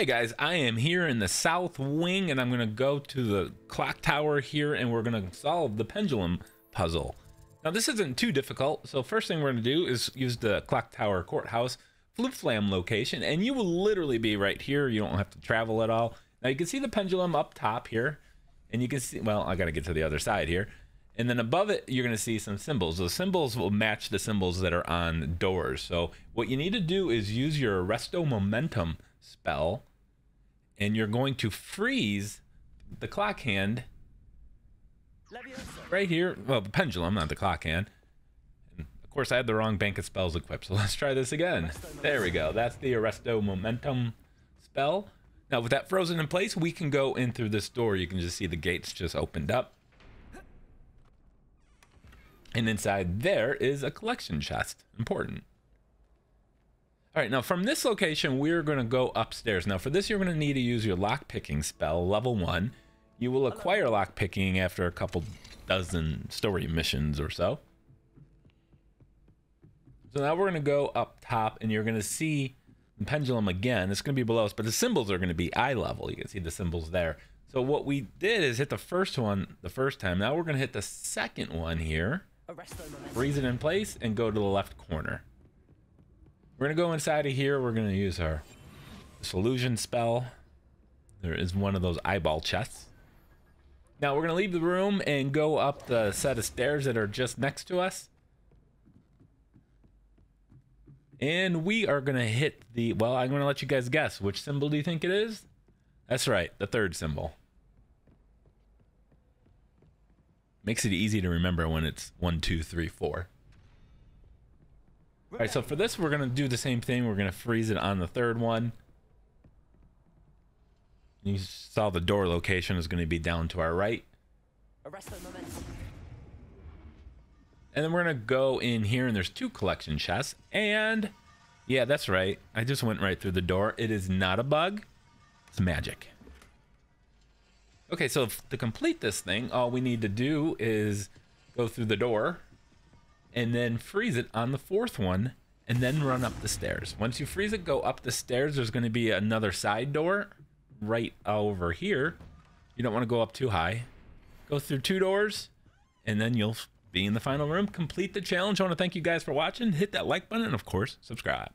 Hey guys, I am here in the south wing and I'm going to go to the clock tower here and we're going to solve the pendulum puzzle. Now this isn't too difficult, so first thing we're going to do is use the clock tower courtyard Floo Flame location and you will literally be right here. You don't have to travel at all. Now you can see the pendulum up top here and you can see, well, I got to get to the other side here. And then above it, you're going to see some symbols. Those symbols will match the symbols that are on doors. So what you need to do is use your Arresto Momentum spell and you're going to freeze the clock hand right here. Well, the pendulum, not the clock hand. And of course, I had the wrong bank of spells equipped, so let's try this again. There we go. That's the Arresto Momentum spell. Now, with that frozen in place, we can go in through this door. You can just see the gates just opened up. And inside there is a collection chest. Important. All right, now from this location, we're going to go upstairs. Now for this, you're going to need to use your lockpicking spell, level one. You will acquire lockpicking after a couple dozen story missions or so. So now we're going to go up top and you're going to see the pendulum again. It's going to be below us, but the symbols are going to be eye level. You can see the symbols there. So what we did is hit the first one the first time. Now we're going to hit the second one here. Freeze it in place and go to the left corner. We're to go inside of here. We're to use our illusion spell. There is one of those eyeball chests. Now we're to leave the room and go up the set of stairs that are just next to us. And we are to hit the, well, I'm to let you guys guess. Which symbol do you think it is? That's right, the third symbol. Makes it easy to remember when it's one, two, three, four. All right, so for this, we're going to do the same thing. We're going to freeze it on the third one. You saw the door location is going to be down to our right. And then we're going to go in here, and there's two collection chests. And, yeah, that's right. I just went right through the door. It is not a bug. It's magic. Okay, so to complete this thing, all we need to do is go through the door and then freeze it on the fourth one and then run up the stairs. Once you freeze it, go up the stairs. There's going to be another side door right over here. You don't want to go up too high. Go through two doors and then you'll be in the final room. Complete the challenge. I want to thank you guys for watching. Hit that like button and, of course, subscribe.